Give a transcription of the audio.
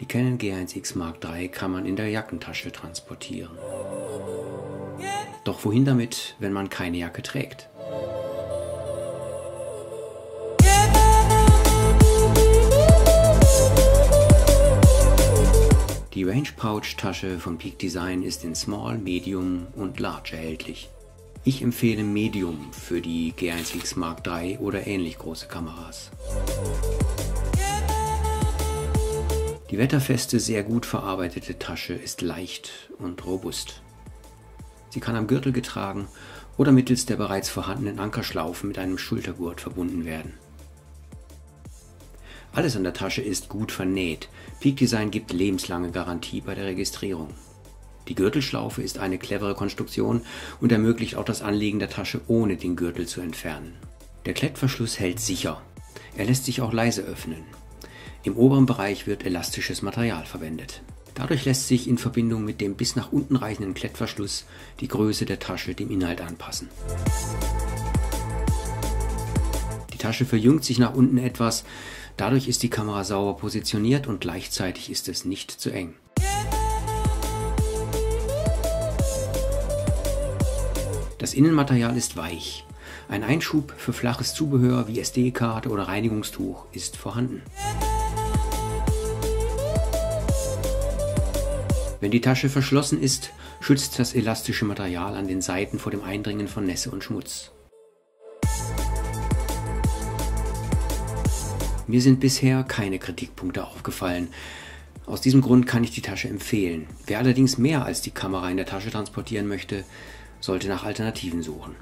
Die Canon G1X Mark III kann man in der Jackentasche transportieren. Doch wohin damit, wenn man keine Jacke trägt? Die Range Pouch Tasche von Peak Design ist in Small, Medium und Large erhältlich. Ich empfehle Medium für die G1X Mark III oder ähnlich große Kameras. Die wetterfeste, sehr gut verarbeitete Tasche ist leicht und robust. Sie kann am Gürtel getragen oder mittels der bereits vorhandenen Ankerschlaufen mit einem Schultergurt verbunden werden. Alles an der Tasche ist gut vernäht. Peak Design gibt lebenslange Garantie bei der Registrierung. Die Gürtelschlaufe ist eine clevere Konstruktion und ermöglicht auch das Anlegen der Tasche ohne den Gürtel zu entfernen. Der Klettverschluss hält sicher. Er lässt sich auch leise öffnen. Im oberen Bereich wird elastisches Material verwendet. Dadurch lässt sich in Verbindung mit dem bis nach unten reichenden Klettverschluss die Größe der Tasche dem Inhalt anpassen. Die Tasche verjüngt sich nach unten etwas, dadurch ist die Kamera sauber positioniert und gleichzeitig ist es nicht zu eng. Das Innenmaterial ist weich. Ein Einschub für flaches Zubehör wie SD-Karte oder Reinigungstuch ist vorhanden. Wenn die Tasche verschlossen ist, schützt das elastische Material an den Seiten vor dem Eindringen von Nässe und Schmutz. Mir sind bisher keine Kritikpunkte aufgefallen. Aus diesem Grund kann ich die Tasche empfehlen. Wer allerdings mehr als die Kamera in der Tasche transportieren möchte, sollte nach Alternativen suchen.